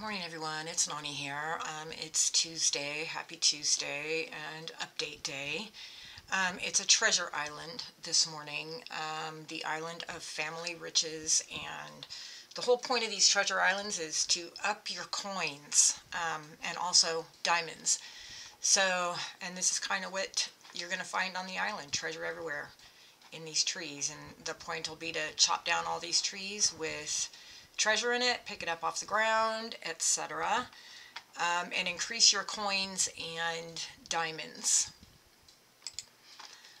Morning everyone, it's Nani here. Um, it's Tuesday, happy Tuesday and update day. Um, it's a treasure island this morning, um, the island of family riches and the whole point of these treasure islands is to up your coins um, and also diamonds. So, and this is kind of what you're going to find on the island, treasure everywhere in these trees and the point will be to chop down all these trees with treasure in it, pick it up off the ground, etc. Um, and increase your coins and diamonds.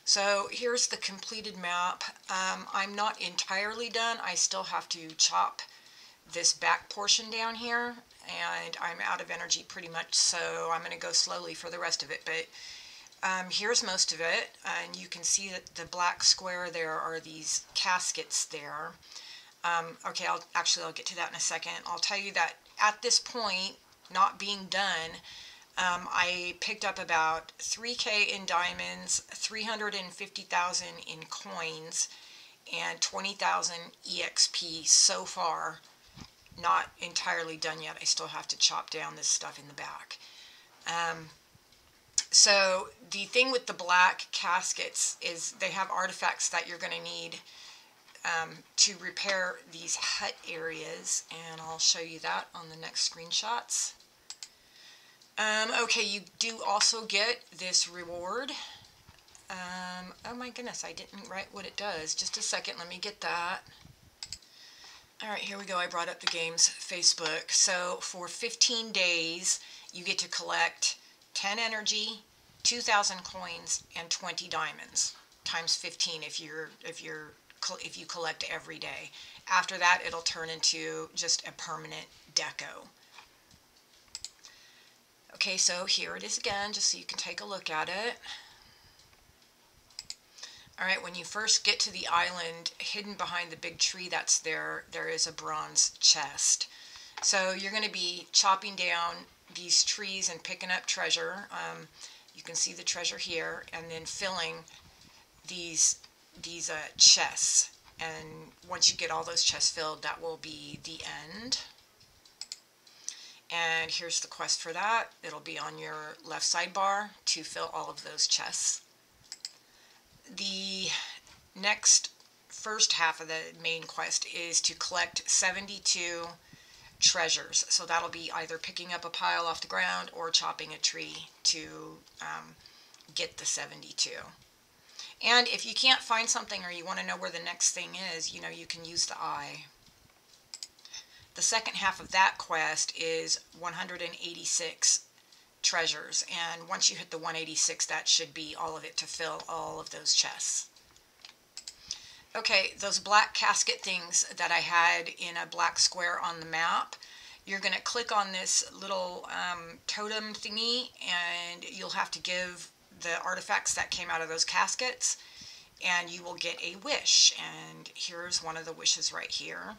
So here's the completed map. Um, I'm not entirely done. I still have to chop this back portion down here and I'm out of energy pretty much so I'm going to go slowly for the rest of it but um, here's most of it and you can see that the black square there are these caskets there um, okay, I'll actually I'll get to that in a second. I'll tell you that at this point, not being done, um, I picked up about 3K in diamonds, 350,000 in coins, and 20,000 EXP so far. Not entirely done yet. I still have to chop down this stuff in the back. Um, so the thing with the black caskets is they have artifacts that you're going to need um, to repair these hut areas and I'll show you that on the next screenshots. Um, okay, you do also get this reward. Um, oh my goodness, I didn't write what it does. Just a second, let me get that. Alright, here we go. I brought up the game's Facebook. So for 15 days, you get to collect 10 energy, 2,000 coins, and 20 diamonds. Times 15 if you're if you're if you collect every day. After that, it'll turn into just a permanent deco. Okay, so here it is again, just so you can take a look at it. Alright, when you first get to the island, hidden behind the big tree that's there, there is a bronze chest. So you're going to be chopping down these trees and picking up treasure. Um, you can see the treasure here, and then filling these these uh, chests. And once you get all those chests filled, that will be the end. And here's the quest for that. It'll be on your left sidebar to fill all of those chests. The next first half of the main quest is to collect 72 treasures. So that'll be either picking up a pile off the ground or chopping a tree to um, get the 72. And if you can't find something or you want to know where the next thing is, you know, you can use the eye. The second half of that quest is 186 treasures. And once you hit the 186, that should be all of it to fill all of those chests. Okay, those black casket things that I had in a black square on the map, you're going to click on this little um, totem thingy and you'll have to give the artifacts that came out of those caskets and you will get a wish. And here's one of the wishes right here.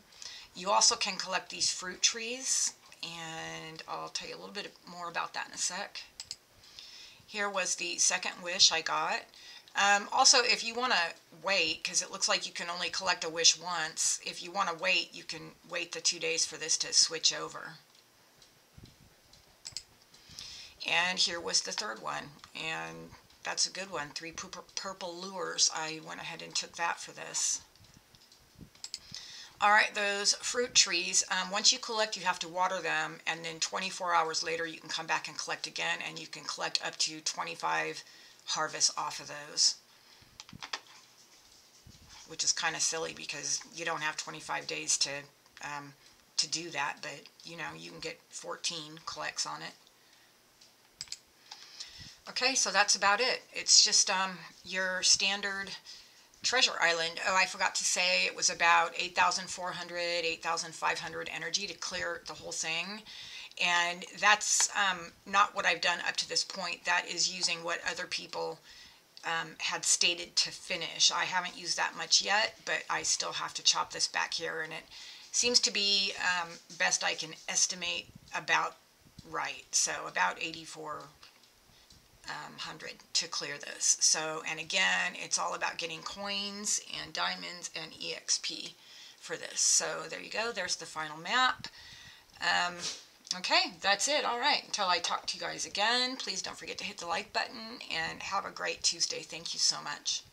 You also can collect these fruit trees and I'll tell you a little bit more about that in a sec. Here was the second wish I got. Um, also, if you want to wait, because it looks like you can only collect a wish once, if you want to wait, you can wait the two days for this to switch over. And here was the third one. And that's a good one. Three purple lures. I went ahead and took that for this. All right, those fruit trees, um, once you collect, you have to water them, and then 24 hours later, you can come back and collect again, and you can collect up to 25 harvests off of those, which is kind of silly because you don't have 25 days to um, to do that, but, you know, you can get 14 collects on it. Okay, so that's about it. It's just um, your standard treasure island. Oh, I forgot to say it was about 8,400, 8,500 energy to clear the whole thing. And that's um, not what I've done up to this point. That is using what other people um, had stated to finish. I haven't used that much yet, but I still have to chop this back here. And it seems to be um, best I can estimate about right. So about 84 um, 100 to clear this. So, and again, it's all about getting coins and diamonds and EXP for this. So there you go. There's the final map. Um, Okay, that's it. All right. Until I talk to you guys again, please don't forget to hit the like button and have a great Tuesday. Thank you so much.